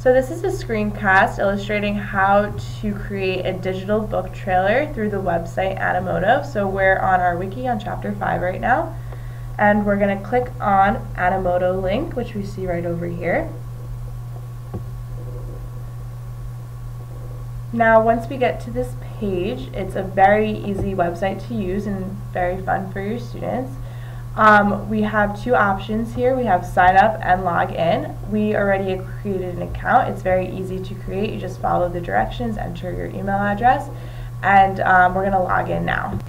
So this is a screencast illustrating how to create a digital book trailer through the website Animoto. So we're on our wiki on chapter 5 right now. And we're going to click on Animoto link, which we see right over here. Now once we get to this page, it's a very easy website to use and very fun for your students. Um, we have two options here. We have sign up and log in. We already created an account. It's very easy to create. You just follow the directions, enter your email address, and um, we're going to log in now.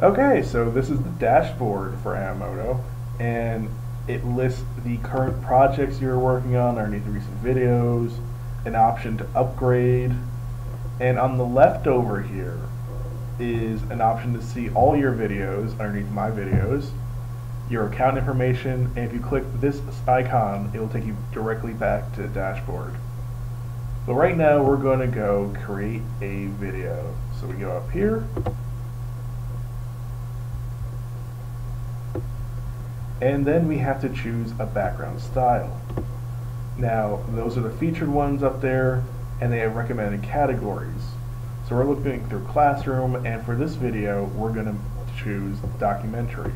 Okay, so this is the dashboard for Animoto, and it lists the current projects you're working on underneath the recent videos, an option to upgrade, and on the left over here is an option to see all your videos underneath my videos, your account information, and if you click this icon, it will take you directly back to the dashboard. But right now, we're going to go create a video. So we go up here, and then we have to choose a background style. Now, those are the featured ones up there, and they have recommended categories. So we're looking through classroom, and for this video, we're going to choose documentary.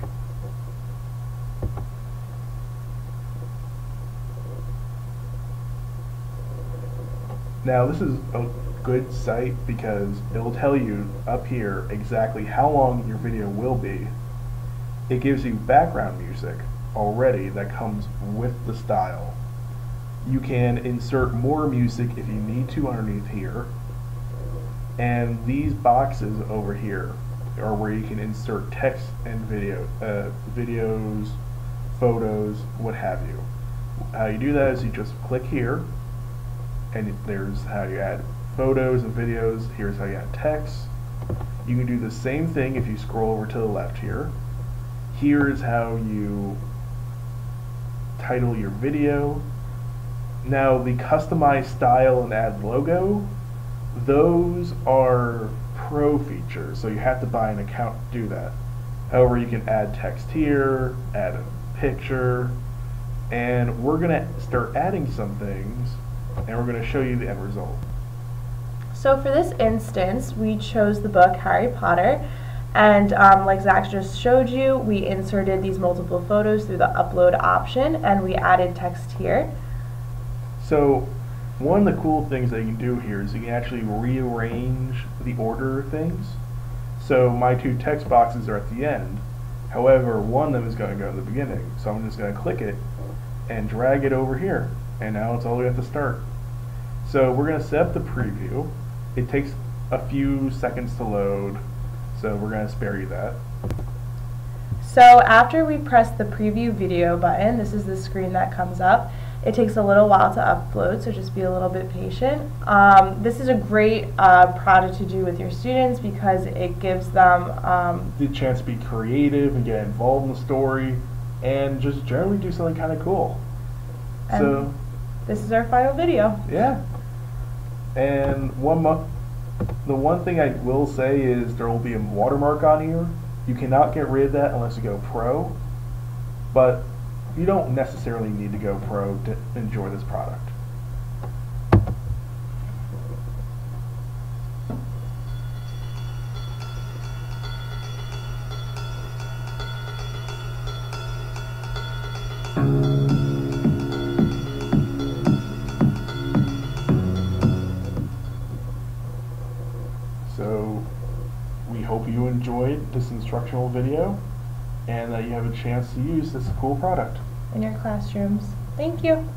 Now this is a good site because it will tell you up here exactly how long your video will be. It gives you background music already that comes with the style. You can insert more music if you need to underneath here. And these boxes over here are where you can insert text and video, uh, videos, photos, what have you. How you do that is you just click here and there's how you add photos and videos. Here's how you add text. You can do the same thing if you scroll over to the left here. Here's how you title your video. Now the customize style and add logo, those are pro features, so you have to buy an account to do that. However, you can add text here, add a picture, and we're going to start adding some things and we're going to show you the end result. So for this instance, we chose the book Harry Potter, and um, like Zach just showed you, we inserted these multiple photos through the upload option, and we added text here. So one of the cool things that you can do here is you can actually rearrange the order of things. So my two text boxes are at the end. However, one of them is going to go at the beginning. So I'm just going to click it and drag it over here and now it's all the way at the start. So we're going to set up the preview. It takes a few seconds to load, so we're going to spare you that. So after we press the preview video button, this is the screen that comes up. It takes a little while to upload, so just be a little bit patient. Um, this is a great uh, project to do with your students because it gives them um, the chance to be creative and get involved in the story and just generally do something kind of cool. so this is our final video. Yeah. And one the one thing I will say is there will be a watermark on here. You cannot get rid of that unless you go pro. But you don't necessarily need to go pro to enjoy this product. This instructional video and that you have a chance to use this cool product. In your classrooms. Thank you.